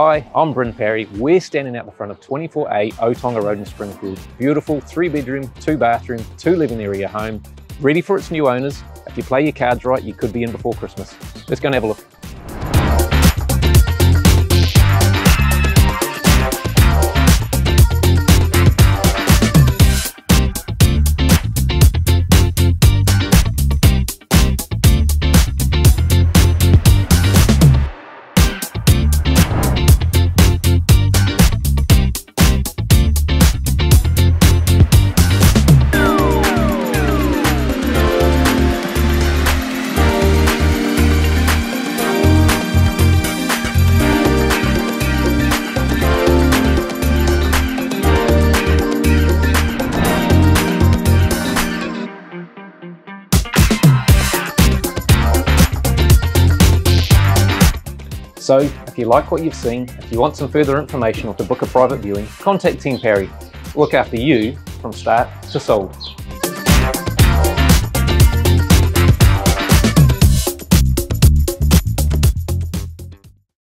Hi, I'm Bryn Perry. We're standing out the front of 24A Otonga Road in Springfield. Beautiful three bedroom, two bathroom, two living area home, ready for its new owners. If you play your cards right, you could be in before Christmas. Let's go and have a look. So, if you like what you've seen, if you want some further information or to book a private viewing, contact Team Perry. Look after you from start to sold.